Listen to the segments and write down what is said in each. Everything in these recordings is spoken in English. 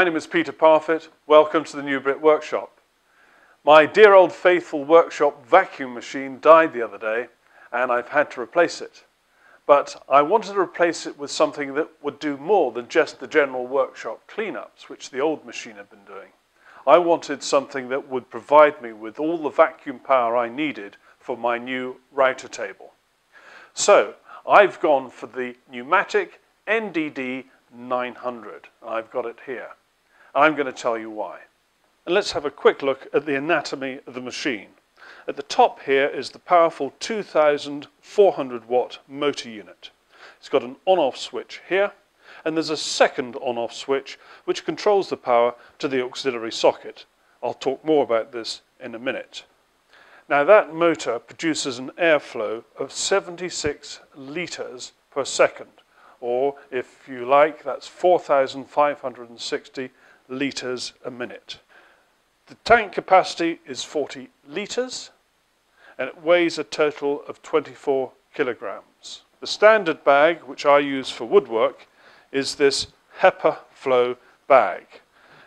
My name is Peter Parfitt. Welcome to the New Brit Workshop. My dear old faithful workshop vacuum machine died the other day and I've had to replace it. But I wanted to replace it with something that would do more than just the general workshop cleanups, which the old machine had been doing. I wanted something that would provide me with all the vacuum power I needed for my new router table. So I've gone for the Numatic NDD 900. I've got it here. I'm going to tell you why. And let's have a quick look at the anatomy of the machine. At the top here is the powerful 2400 watt motor unit. It's got an on-off switch here, and there's a second on-off switch which controls the power to the auxiliary socket. I'll talk more about this in a minute. Now that motor produces an airflow of 76 litres per second, or if you like, that's 4,560 litres a minute. The tank capacity is 40 litres and it weighs a total of 24 kilograms. The standard bag, which I use for woodwork, is this HEPA Flo bag.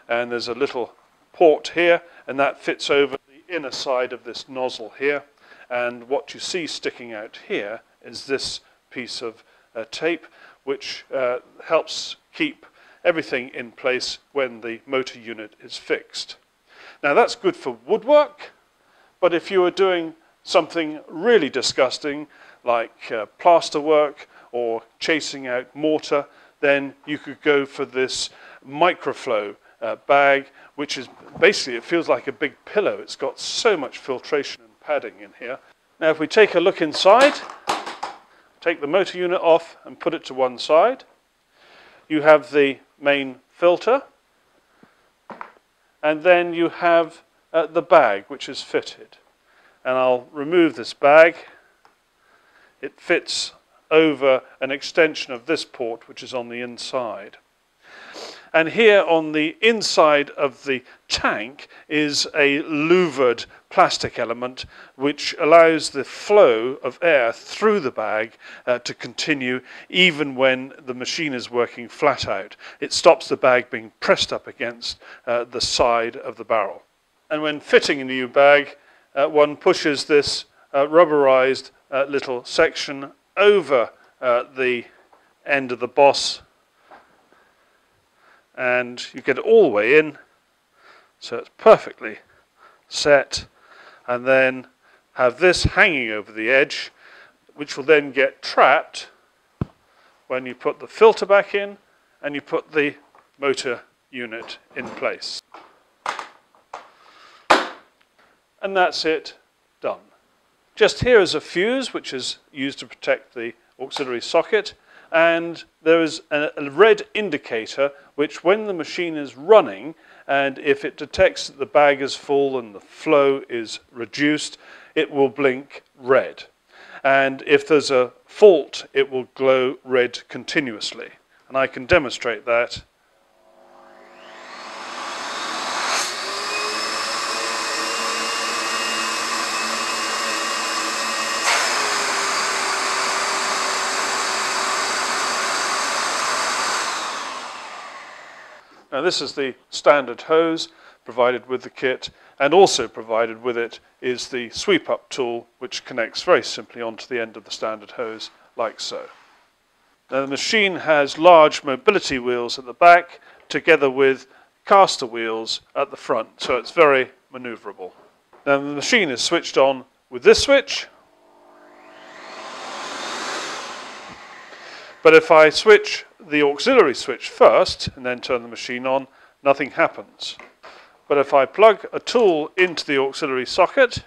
And there's a little port here and that fits over the inner side of this nozzle here. And what you see sticking out here is this piece of uh, tape which uh, helps keep everything in place when the motor unit is fixed. Now that's good for woodwork, but if you are doing something really disgusting like uh, plaster work or chasing out mortar, then you could go for this Micro-Flo uh, bag, which is basically, it feels like a big pillow. It's got so much filtration and padding in here. Now if we take a look inside, take the motor unit off and put it to one side, you have the main filter, and then you have uh, the bag which is fitted. And I'll remove this bag. It fits over an extension of this port which is on the inside. And here on the inside of the tank is a louvered plastic element which allows the flow of air through the bag uh, to continue even when the machine is working flat out. It stops the bag being pressed up against uh, the side of the barrel. And when fitting a new bag, uh, one pushes this uh, rubberized uh, little section over uh, the end of the boss and you get it all the way in so it's perfectly set and then have this hanging over the edge which will then get trapped when you put the filter back in and you put the motor unit in place. And that's it done. Just here is a fuse which is used to protect the auxiliary socket and there is a, a, red indicator which when the machine is running and if it detects that the bag is full and the flow is reduced, it will blink red. And if there's a fault, it will glow red continuously. And I can demonstrate that Now this is the standard hose provided with the kit and also provided with it is the sweep up tool which connects very simply onto the end of the standard hose like so. Now the machine has large mobility wheels at the back together with caster wheels at the front so it's very maneuverable. Now the machine is switched on with this switch but if I switch the auxiliary switch first and then turn the machine on, nothing happens. But if I plug a tool into the auxiliary socket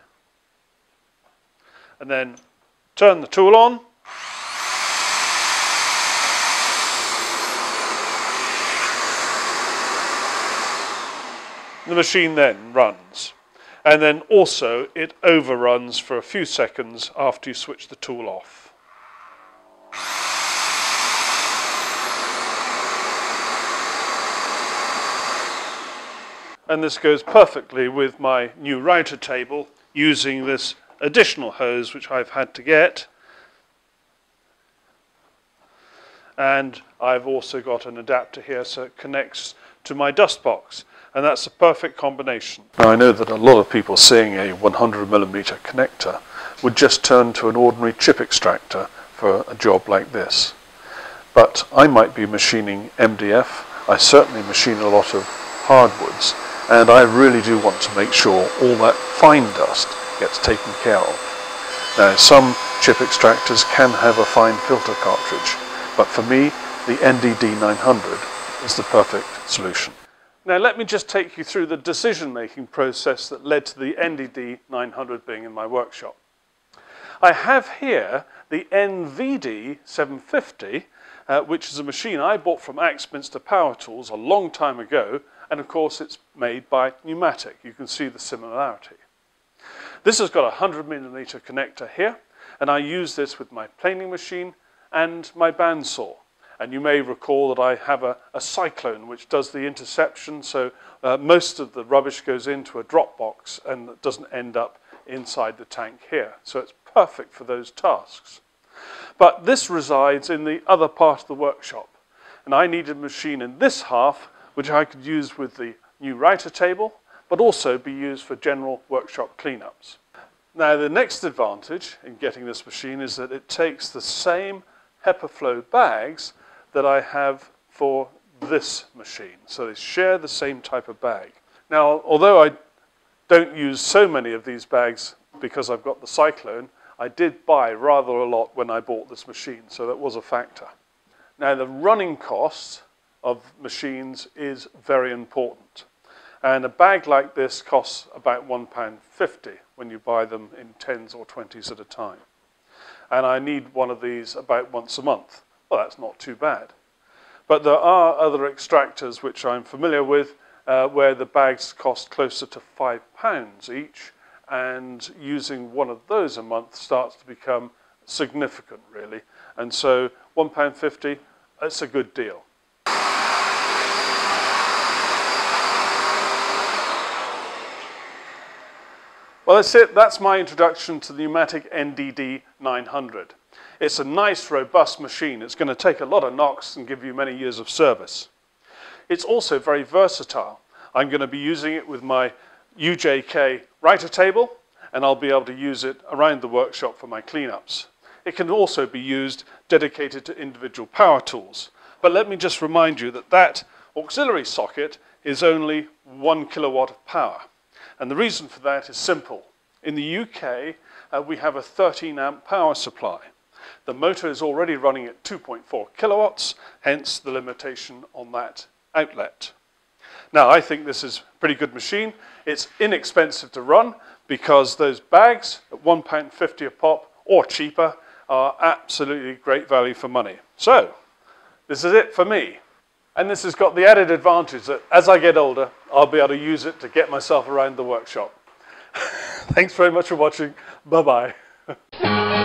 and then turn the tool on, the machine then runs. And then also it overruns for a few seconds after you switch the tool off. And this goes perfectly with my new router table using this additional hose which I've had to get. And I've also got an adapter here so it connects to my dust box. And that's a perfect combination. Now I know that a lot of people seeing a 100mm connector would just turn to an ordinary chip extractor for a job like this. But I might be machining MDF, I certainly machine a lot of hardwoods, and I really do want to make sure all that fine dust gets taken care of. Now some chip extractors can have a fine filter cartridge, but for me the NDD 900 is the perfect solution. Now let me just take you through the decision-making process that led to the NDD 900 being in my workshop. I have here the NVD 750, uh, which is a machine I bought from Axminster Power Tools a long time ago, and of course it's made by Numatic. You can see the similarity. This has got a 100 millimeter connector here, and I use this with my planing machine and my bandsaw. And you may recall that I have a, a cyclone which does the interception, so uh, most of the rubbish goes into a drop box and doesn't end up inside the tank here. So it's perfect for those tasks. But this resides in the other part of the workshop. And I needed a machine in this half, which I could use with the new router table, but also be used for general workshop cleanups. Now, the next advantage in getting this machine is that it takes the same HEPA-Flo bags that I have for this machine. So they share the same type of bag. Now, although I don't use so many of these bags because I've got the Cyclone, I did buy rather a lot when I bought this machine, so that was a factor. Now, the running cost of machines is very important. And a bag like this costs about £1.50 when you buy them in tens or twenties at a time. And I need one of these about once a month. Well, that's not too bad. But there are other extractors which I'm familiar with uh, where the bags cost closer to £5 each and using one of those a month starts to become significant, really. And so £1.50, it's a good deal. Well, that's it. That's my introduction to the Numatic NDD 900. It's a nice, robust machine. It's going to take a lot of knocks and give you many years of service. It's also very versatile. I'm going to be using it with my UJK router table, and I'll be able to use it around the workshop for my cleanups. It can also be used dedicated to individual power tools. But let me just remind you that that auxiliary socket is only one kilowatt of power. And the reason for that is simple. In the UK, uh, we have a 13 amp power supply. The motor is already running at 2.4 kilowatts, hence the limitation on that outlet. Now, I think this is a pretty good machine. It's inexpensive to run because those bags at £1.50 a pop or cheaper are absolutely great value for money. So, this is it for me. And this has got the added advantage that as I get older, I'll be able to use it to get myself around the workshop. Thanks very much for watching. Bye-bye.